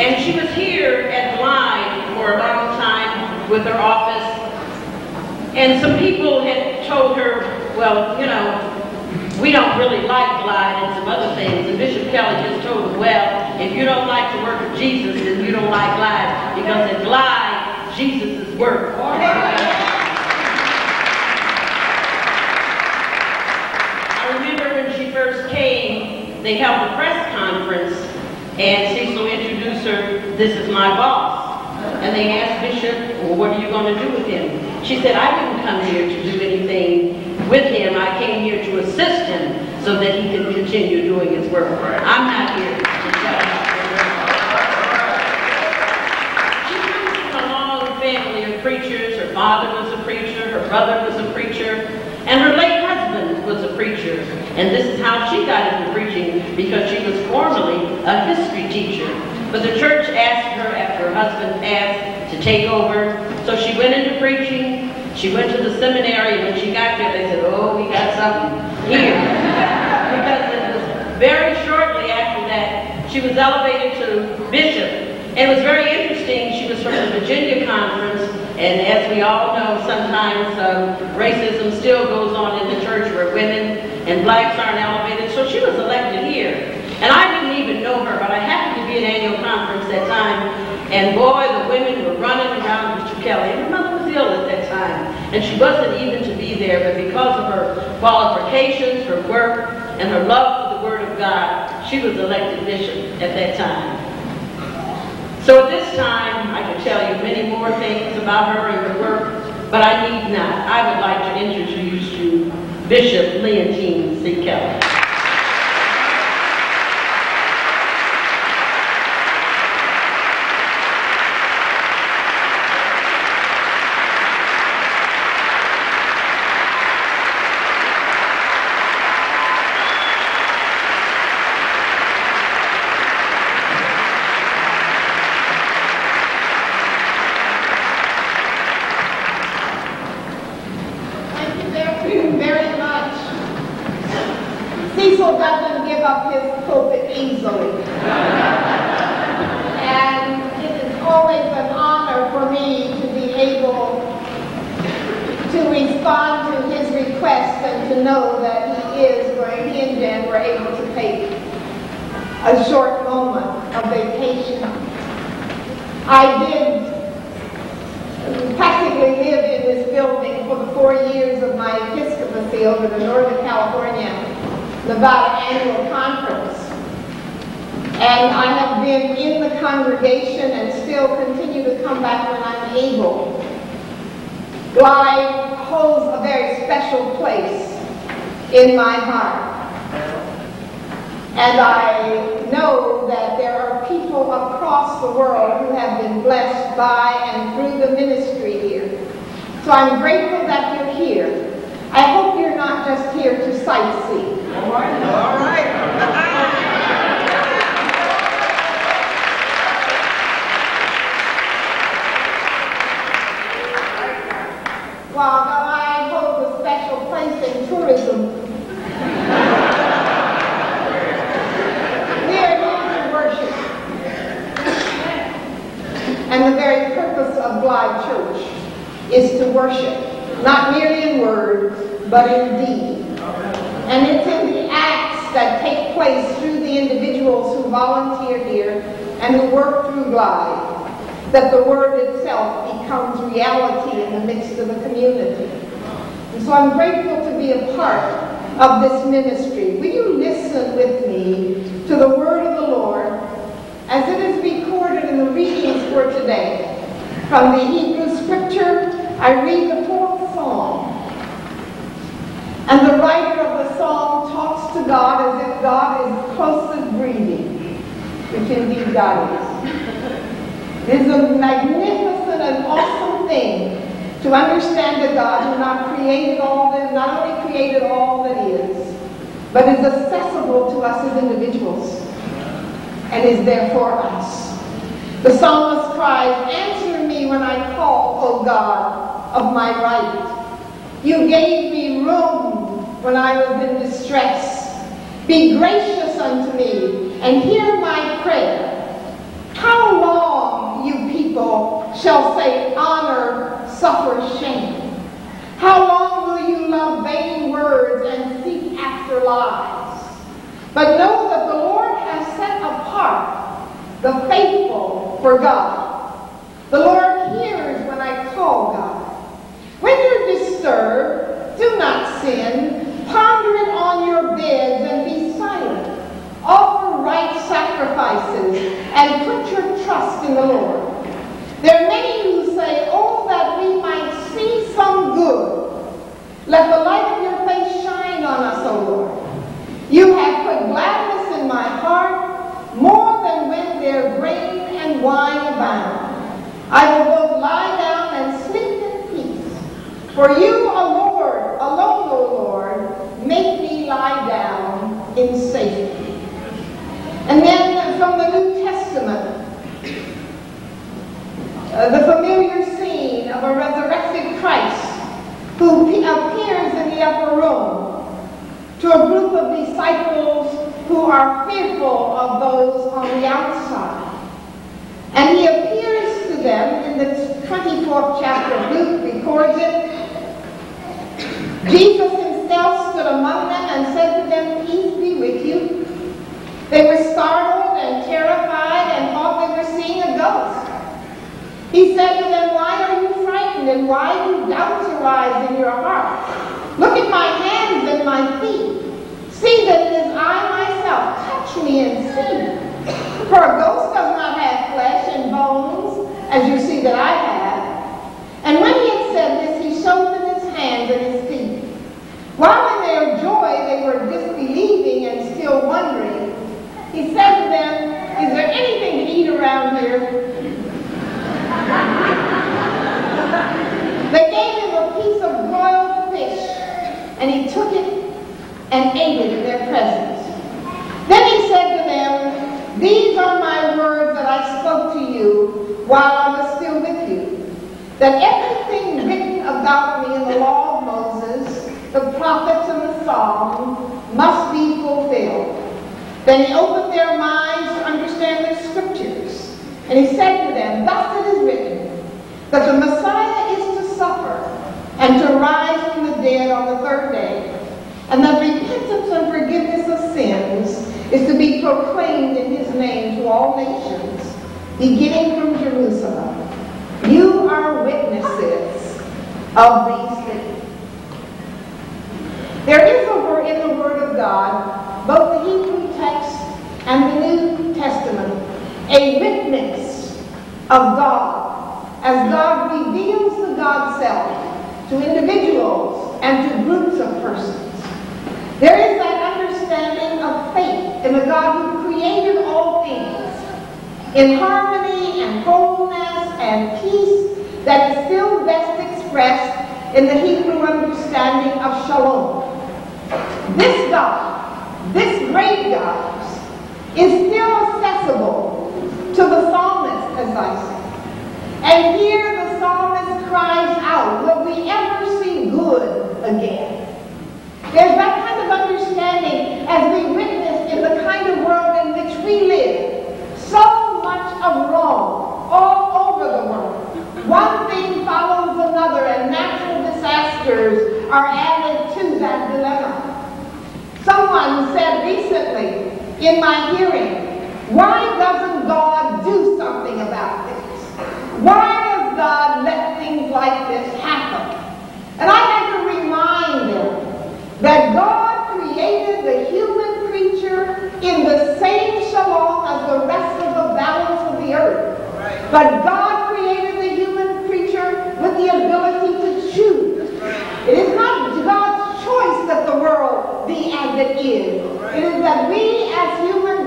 and she was here at Glide for a long time with her office. And some people had told her, well, you know, we don't really like Glide and some other things. And Bishop Kelly just told her, well, if you don't like the work of Jesus, then you don't like Glide. Because at Glide, Jesus is work. I remember when she first came, they held a press conference, and Cecil this is my boss. And they asked Bishop, well, what are you going to do with him? She said, I didn't come here to do anything with him. I came here to assist him so that he can continue doing his work. I'm not here to tell. She comes from a long family of preachers. Her father was a preacher, her brother was a preacher, and her late husband was a preacher. And this is how she got into preaching because she was formerly a history teacher. But the church asked her after her husband passed to take over. So she went into preaching. She went to the seminary, and when she got there, they said, oh, we got something here. because it was very shortly after that, she was elevated to bishop. And it was very interesting. She was from the Virginia Conference, and as we all know, sometimes um, racism still goes on in the church where women and blacks aren't elevated. So she was elected here. And I didn't even know her, but I happened to be at annual conference that time. And boy, the women were running around Mr. Kelly. And her mother was ill at that time. And she wasn't even to be there, but because of her qualifications, her work, and her love for the Word of God, she was elected bishop at that time. So at this time, I could tell you many more things about her and her work, but I need not. I would like to introduce you Bishop Leontine C. Thank you very, very much. Cecil doesn't give up his pulpit easily. And it is always an honor for me to be able to respond to his request and know that he is, where he and were able to take a short moment of vacation. I did practically live in this building for the four years of my episcopacy over the Northern California Nevada Annual Conference. And I have been in the congregation and still continue to come back when I'm able. Glide holds a very special place in my heart. And I know that there are people across the world who have been blessed by and through the ministry here. So I'm grateful that you're here. I hope you're not just here to sightsee. All right. All right. While Glide holds a special place in tourism, we are here to worship. And the very purpose of Glide Church is to worship, not merely in word, but in deed. And it's in the acts that take place through the individuals who volunteer here and who work through Glide that the word itself becomes reality in the midst of the community. And so I'm grateful to be a part of this ministry, will you listen with me to the word of the Lord as it is recorded in the readings for today? From the Hebrew scripture, I read the fourth psalm. And the writer of the psalm talks to God as if God is close as breathing, which indeed God is. It is a magnificent and awesome thing to understand that God who not created all that, not only created all that is, but is accessible to us as individuals and is there for us. The psalmist cries, Answer me when I call, O God of my right. You gave me room when I was in distress. Be gracious unto me and hear my prayer. How long, you people, shall say honor suffers shame? How long will you love vain words and seek after lies? But know that the Lord has set apart the faithful for God. The Lord a witness of God as God reveals the God self to individuals and to groups of persons. There is that understanding of faith in the God who created all things in harmony and wholeness and peace that is still best expressed in the Hebrew understanding of shalom. This God, this great God, is still accessible to the psalmist, as I say. And here the psalmist cries out, will we ever see good again? There's that kind of understanding as we witness in the kind of world in which we live. So much of wrong all over the world. One thing follows another and natural disasters are added to that dilemma. Someone said recently in my hearing, why doesn't God do something about this? Why does God let things like this happen? And I have to remind them that God created the human creature in the same shalom as the rest of the balance of the earth. But God created the human creature with the ability to choose. It is not God's choice that the world be as it is. It is that we as human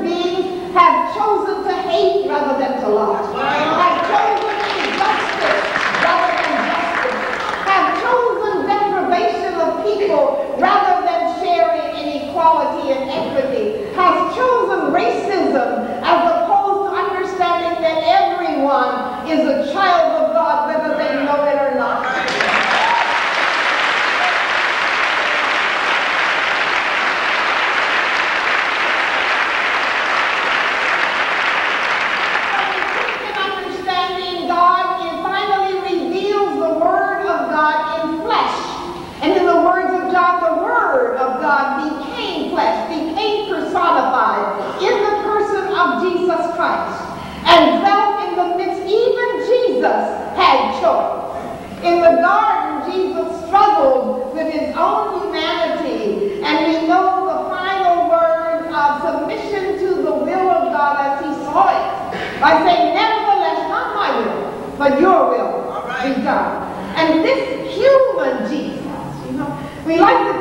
have chosen to hate rather than to love, have chosen injustice rather than justice, have chosen deprivation of people rather than sharing inequality and equity, has chosen racism as opposed to understanding that everyone is a child of God, Christ. And dwelt in the midst, even Jesus had choice. In the garden, Jesus struggled with his own humanity, and we know the final word of submission to the will of God as he saw it by saying, nevertheless, not my will, but your will right. be done. And this human Jesus, you know, we like to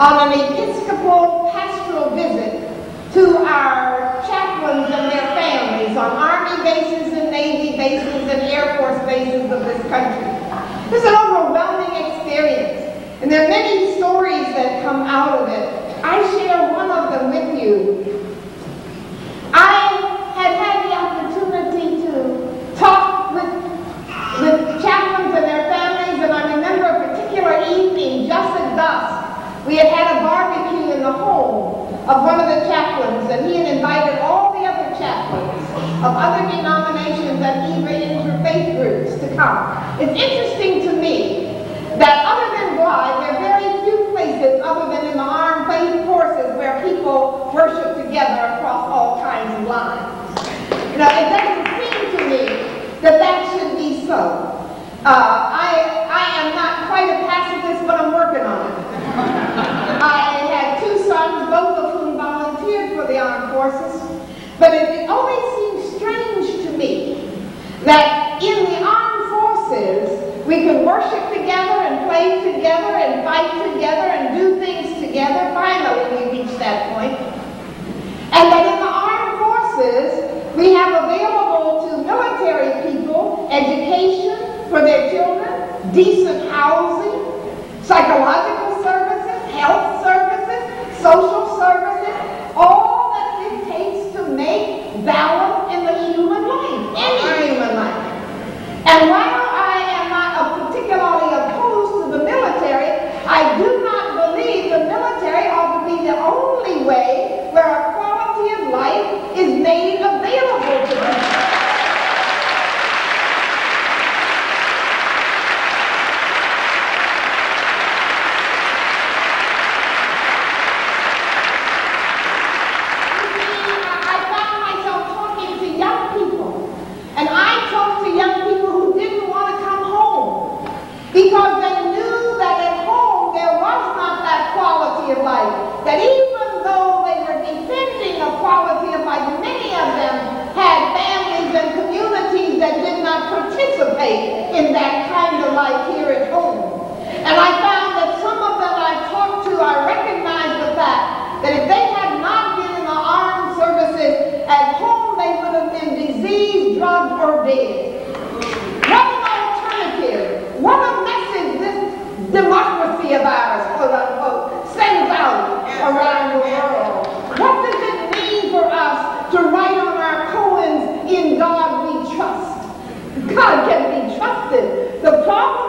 on an Episcopal pastoral visit to our chaplains and their families on Army bases and Navy bases and Air Force bases of this country. It's an overwhelming experience, and there are many stories that come out of of other denominations and even interfaith groups to come. It's interesting to me that other than why, there are very few places other than in the armed faith forces where people worship together across all kinds of lines. Now, it doesn't seem to me that that should be so. Uh, That in the armed forces, we can worship together and play together and fight together and do things together. Finally, we reach that point. And that in the armed forces, we have available to military people education for their children, decent housing, psychological services, health services, social services, all that it takes to make balance And why stay in that kind of life here at home. And I found that some of them I talked to, I recognized the fact that if they had not been in the armed services at home, they would have been diseased, drugged, or dead. What an alternative. What a message this democracy of ours, quote unquote, sends out around the world. What does it mean for us to write on our coins, in God we trust? God can trusted. The problem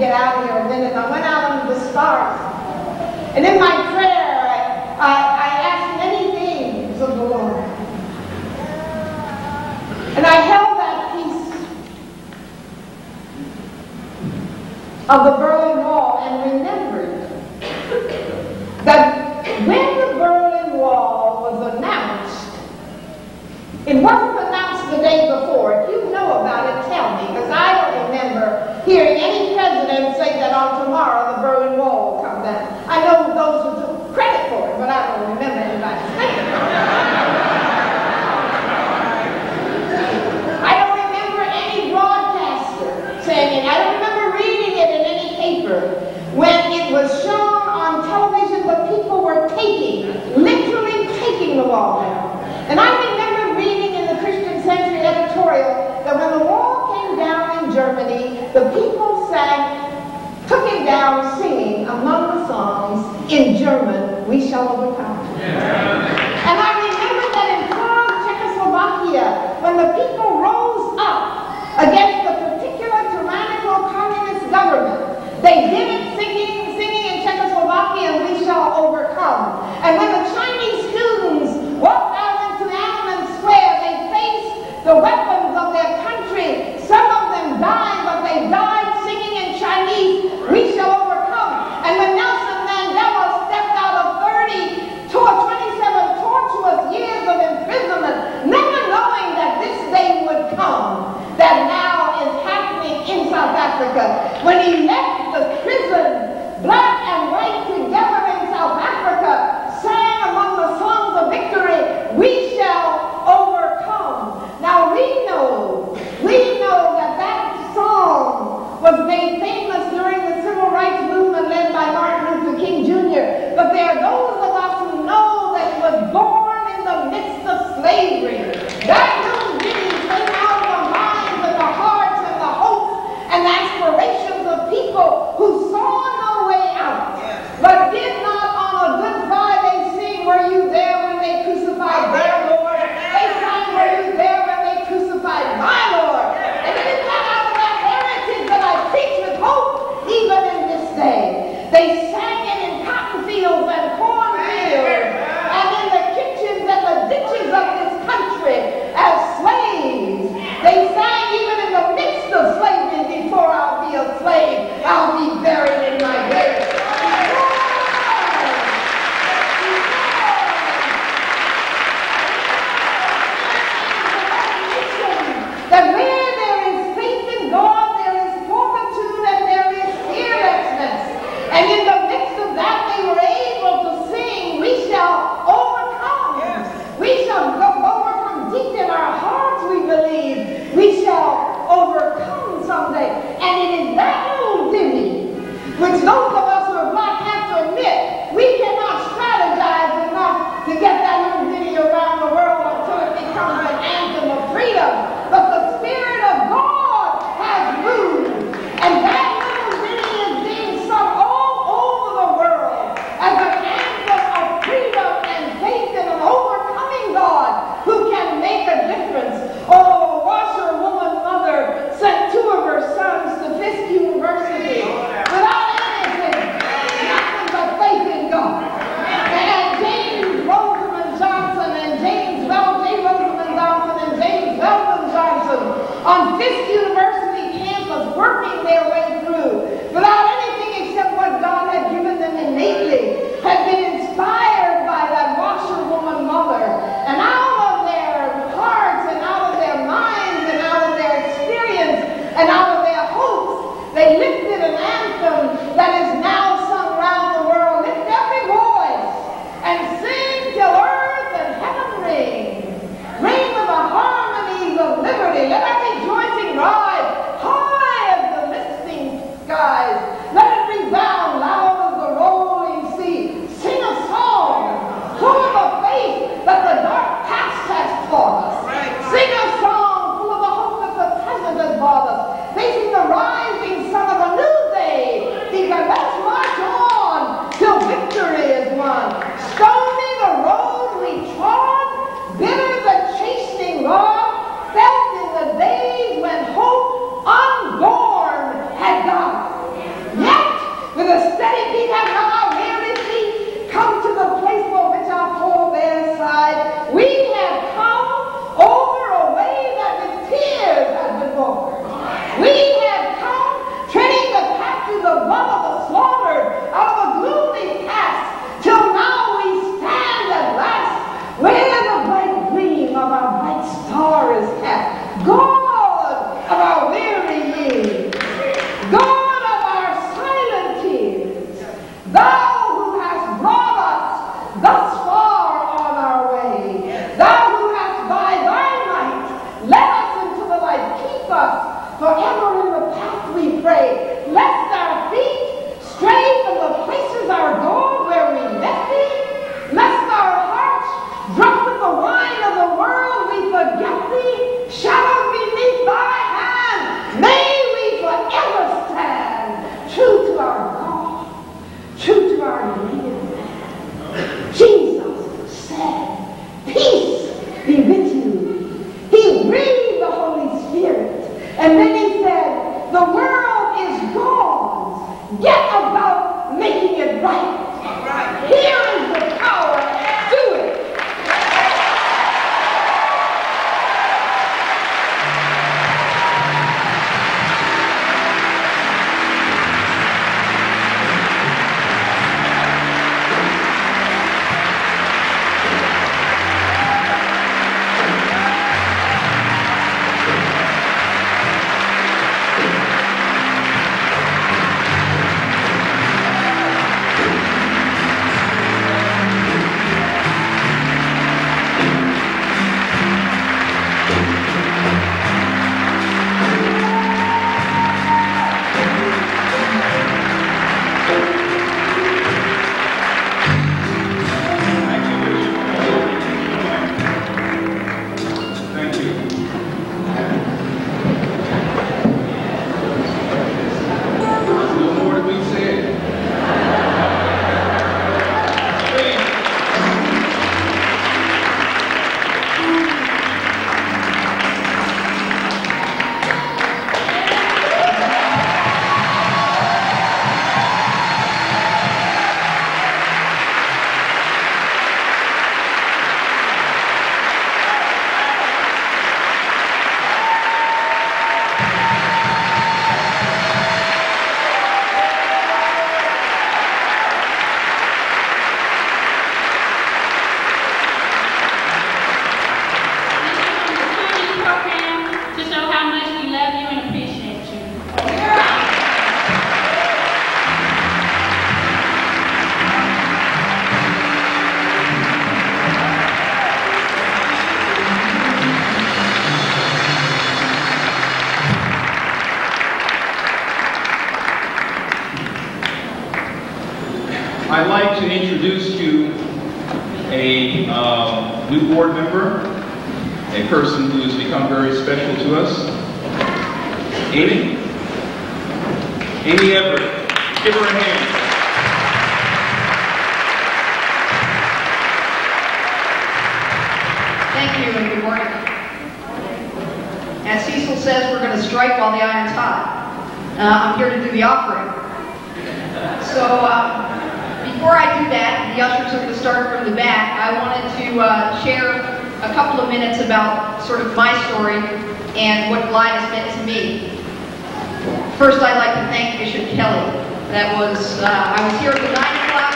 get out of here And then I went out into the stars. And in my prayer, I, I, I asked many things of the Lord. And I held that piece of the Berlin Wall and remembered that when the Berlin Wall was announced, it wasn't announced the day before. If you know about it, tell me, because I don't remember hearing any president say that on tomorrow the Berlin Wall will come down. I know those who took credit for it, but I don't remember anybody saying it. I don't remember any broadcaster saying it. I don't remember reading it in any paper. When it was shown on television, the people were taking, literally taking the wall down. And I remember reading in the Christian Century editorial that when the wall came down in Germany, the people sang, took it down singing among the songs in German, We Shall Overcome. And I remember that in Prague, Czechoslovakia, when the people rose up against the particular tyrannical communist government, they did it singing, singing in Czechoslovakia, and we shall overcome. And when the Chinese students walked out into Tiananmen Square, they faced the weapons of their country. Some of Africa when he left the prison, black person who has become very special to us. Amy? Amy Everett. Give her a hand. Thank you and good morning. As Cecil says, we're going to strike while the iron's hot. Uh, I'm here to do the offering. So uh, before I do that, the ushers are going to start from the back. I wanted to uh, share a couple of minutes about sort of my story and what Glide has meant to me. First, I'd like to thank Bishop Kelly. That was, uh, I was here at the 9 o'clock,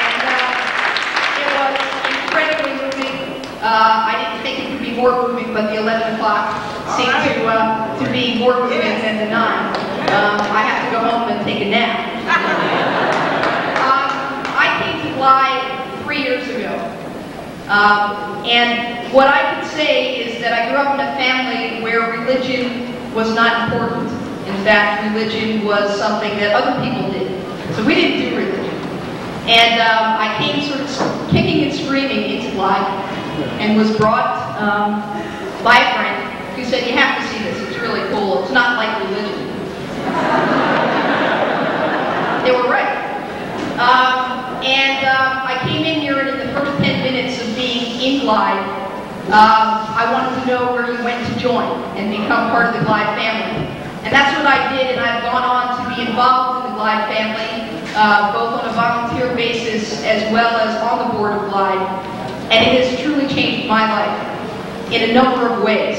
and uh, it was incredibly moving. Uh, I didn't think it could be more moving, but the 11 o'clock seemed to, uh, to be more moving than the 9. Um, I have to go home and take a nap. um, I came to Glide three years ago. Um, and what I can say is that I grew up in a family where religion was not important. In fact, religion was something that other people did. So we didn't do religion. And um, I came sort of kicking and screaming into life and was brought um, by a friend who said, you have to see this, it's really cool. It's not like religion. they were right. Um, and um, I came in here and in the first 10 minutes of being in Glide, um, I wanted to know where you went to join and become part of the Glide family. And that's what I did, and I've gone on to be involved in the Glide family, uh, both on a volunteer basis as well as on the board of Glide. And it has truly changed my life in a number of ways.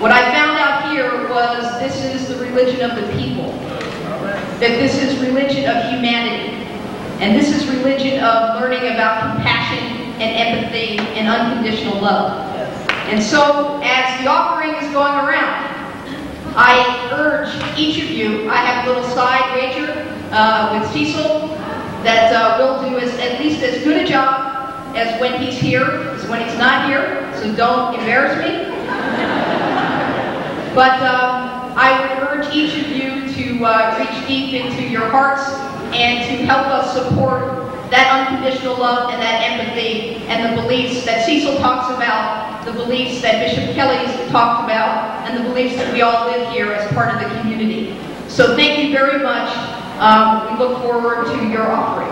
What I found out here was this is the religion of the people, that this is religion of humanity, and this is religion of learning about compassion and empathy and unconditional love. And so, as the offering is going around, I urge each of you, I have a little side wager uh, with Cecil that uh, will do as, at least as good a job as when he's here, as when he's not here, so don't embarrass me. But um, I would urge each of you to uh, reach deep into your hearts and to help us support that unconditional love and that empathy and the beliefs that Cecil talks about, the beliefs that Bishop Kelly's talked about, and the beliefs that we all live here as part of the community. So thank you very much. Um, we look forward to your offering.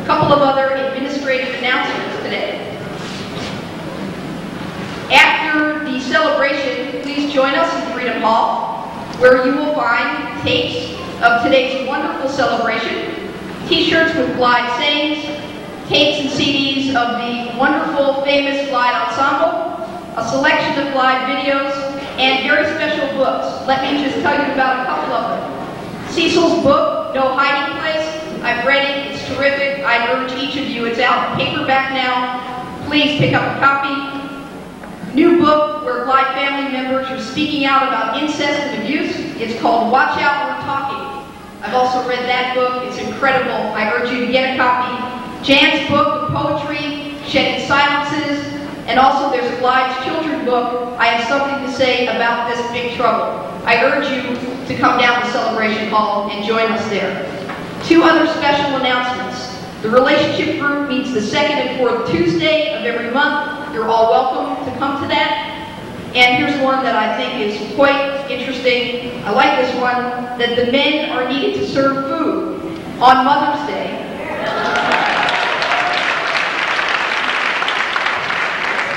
A couple of other administrative announcements today. After the celebration, please join us in Freedom Hall, where you will find tapes of today's wonderful celebration, t-shirts with Glide sayings, tapes and CDs of the wonderful, famous Glide Ensemble, a selection of Glide videos, and very special books. Let me just tell you about a couple of them. Cecil's book, No Hiding Place. I've read it. It's terrific. I urge each of you. It's out in paperback now. Please pick up a copy. New book where Glide family members are speaking out about incest and abuse. It's called Watch Out, We're Talking. I've also read that book. It's incredible. I urge you to get a copy. Jan's book of poetry, Shedding Silences, and also there's a Glide's children book, I Have Something to Say About This Big Trouble. I urge you to come down to Celebration Hall and join us there. Two other special announcements. The relationship group meets the second and fourth Tuesday of every month. You're all welcome to come to that. And here's one that I think is quite interesting. I like this one, that the men are needed to serve food on Mother's Day.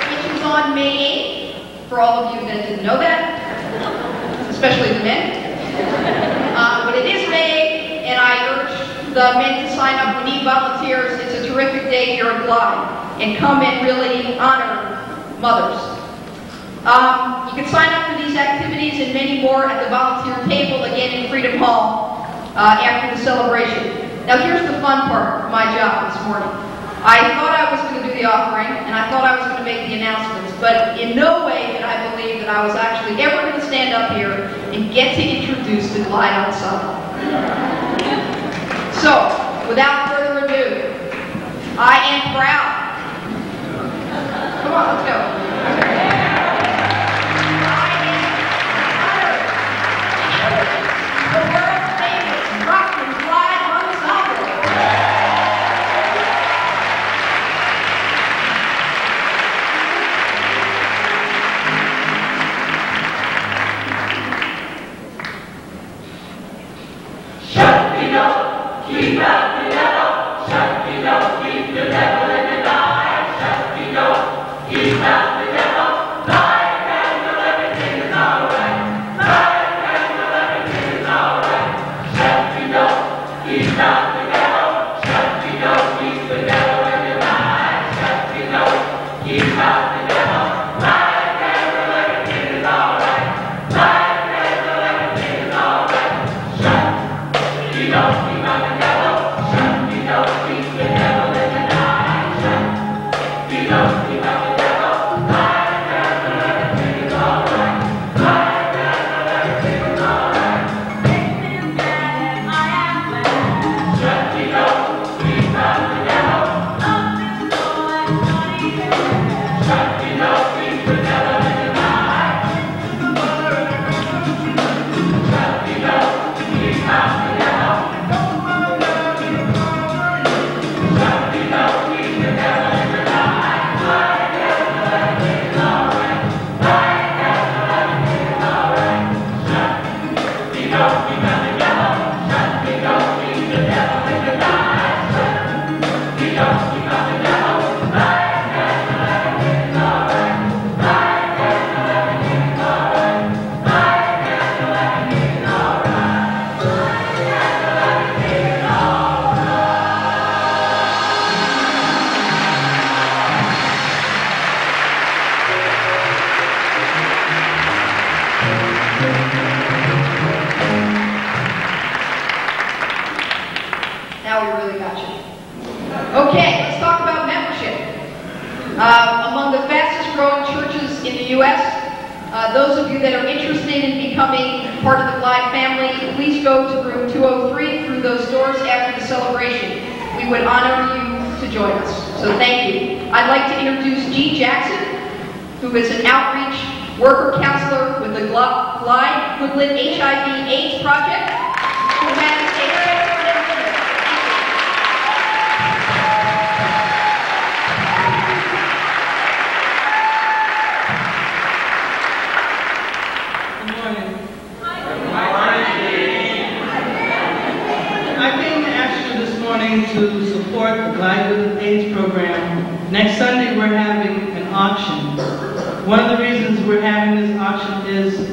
Which is on May 8th, for all of you that didn't know that, especially the men. Uh, but it is May, and I urge the men to sign up. We need volunteers. It's a terrific day here at Glide. And come and really honor mothers. Um, you can sign up for these activities and many more at the volunteer table, again in Freedom Hall, uh, after the celebration. Now here's the fun part of my job this morning. I thought I was going to do the offering, and I thought I was going to make the announcements, but in no way did I believe that I was actually ever going to stand up here and get to introduce the Glide Ensemble. So, without further ado, I am proud. Come on, let's go.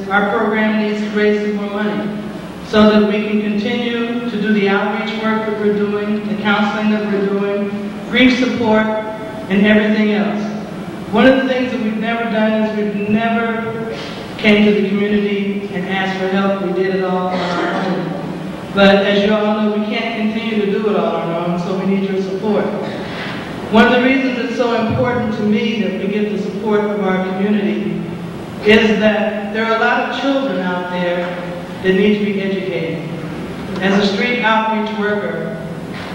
Our program needs to raise some more money so that we can continue to do the outreach work that we're doing, the counseling that we're doing, grief support, and everything else. One of the things that we've never done is we've never came to the community and asked for help. We did it all on our own. But as you all know, we can't continue to do it all on our own, so we need your support. One of the reasons it's so important to me that we get the support of our community is that there are a lot of children out there that need to be educated. As a street outreach worker,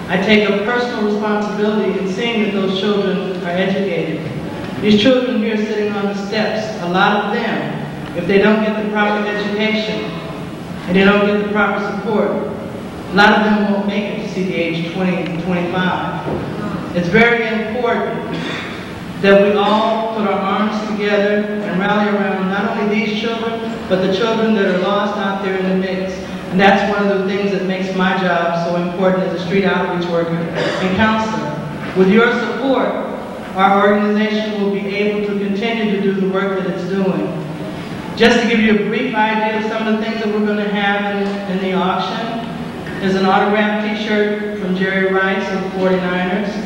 I take a personal responsibility in seeing that those children are educated. These children here sitting on the steps, a lot of them, if they don't get the proper education and they don't get the proper support, a lot of them won't make it to see the age 20 and 25. It's very important that we all put our arms together and rally around not only these children, but the children that are lost out there in the mix. And that's one of the things that makes my job so important as a street outreach worker and counselor. With your support, our organization will be able to continue to do the work that it's doing. Just to give you a brief idea of some of the things that we're going to have in, in the auction, there's an autographed t-shirt from Jerry Rice of the 49ers.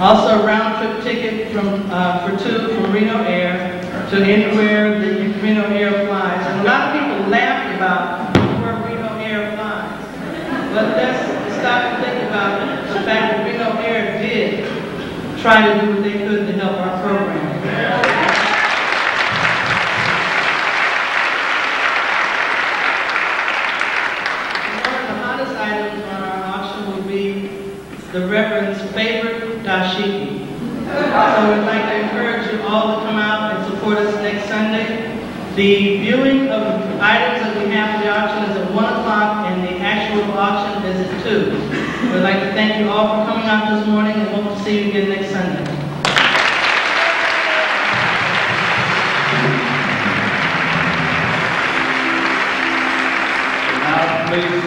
Also a round-trip ticket from, uh, for two from Reno Air to anywhere the Reno Air flies. And a lot of people laugh about where Reno Air flies. But let's stop and think about the fact that Reno Air did try to do what they could to help our program. One of the hottest items on our auction will be the Reverend's favorite dashiki. So we'd like to encourage you all to come out and support us next Sunday. The viewing of items that we have for the auction is at 1 o'clock and the actual auction is at 2. We'd like to thank you all for coming out this morning and hope to see you again next Sunday. Please,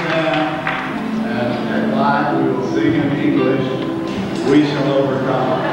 we shall overcome.